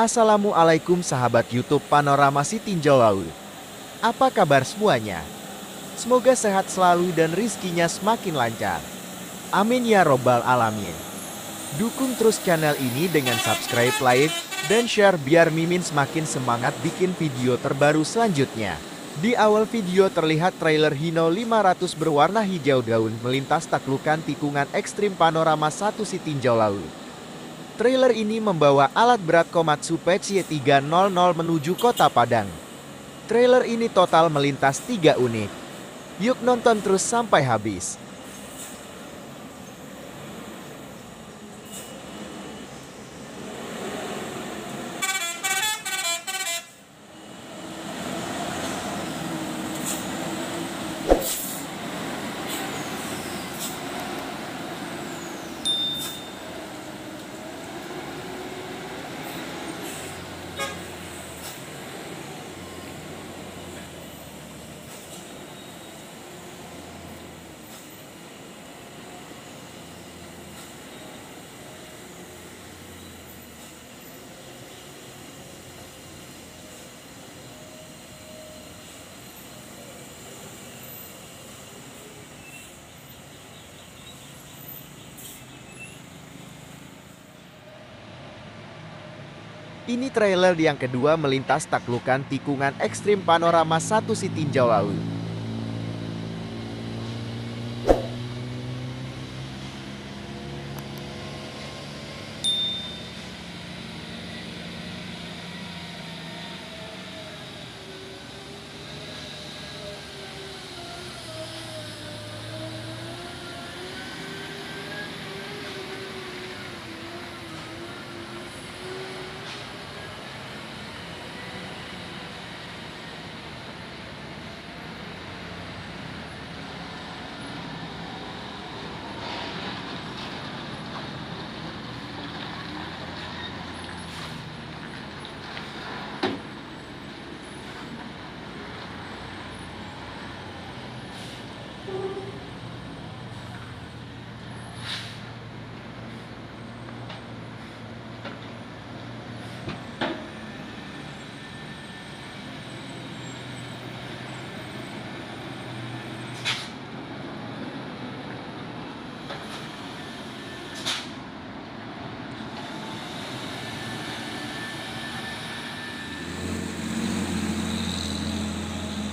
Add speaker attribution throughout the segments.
Speaker 1: Assalamualaikum sahabat YouTube Panorama Si Tinjau Laut. Apa kabar semuanya? Semoga sehat selalu dan rizkinya semakin lancar. Amin ya robbal alamin. Dukung terus channel ini dengan subscribe, like, dan share biar Mimin semakin semangat bikin video terbaru selanjutnya. Di awal video terlihat trailer Hino 500 berwarna hijau daun melintas taklukan tikungan ekstrim panorama satu si tinjau laut. Trailer ini membawa alat berat Komatsu Patch Y300 menuju kota Padang. Trailer ini total melintas tiga unit. Yuk nonton terus sampai habis. Ini trailer yang kedua melintas taklukan tikungan ekstrim panorama satu si tinjau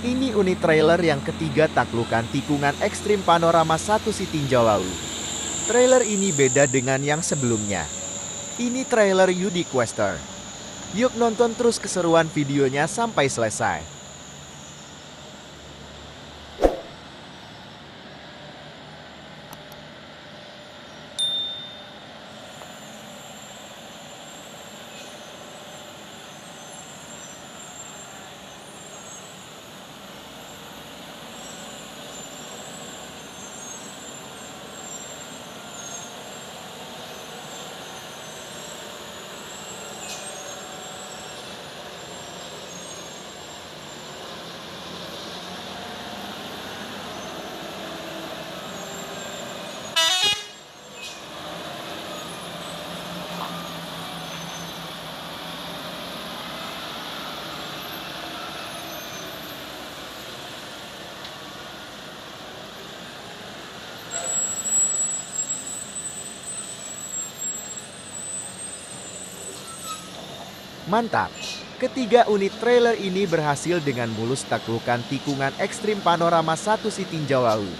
Speaker 1: Ini unit trailer yang ketiga taklukan tikungan ekstrim panorama satu si tinjau laut. Trailer ini beda dengan yang sebelumnya. Ini trailer Yudi Quester. Yuk nonton terus keseruan videonya sampai selesai. Mantap! Ketiga unit trailer ini berhasil dengan mulus taklukan tikungan ekstrim panorama satu si tinjau laut.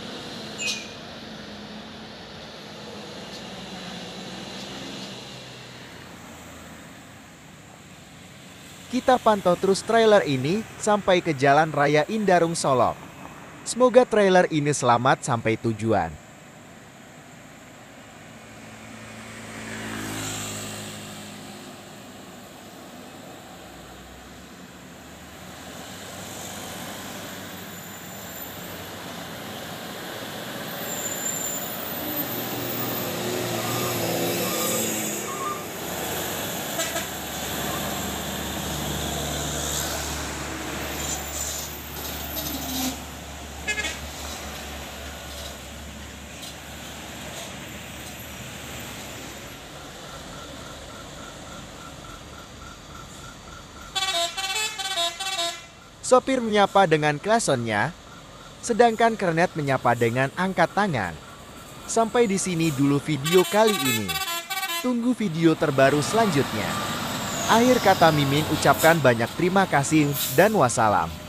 Speaker 1: Kita pantau terus trailer ini sampai ke Jalan Raya Indarung Solok. Semoga trailer ini selamat sampai tujuan. Sopir menyapa dengan klasonnya, sedangkan kernet menyapa dengan angkat tangan. Sampai di sini dulu video kali ini. Tunggu video terbaru selanjutnya. Akhir kata Mimin ucapkan banyak terima kasih dan wassalam.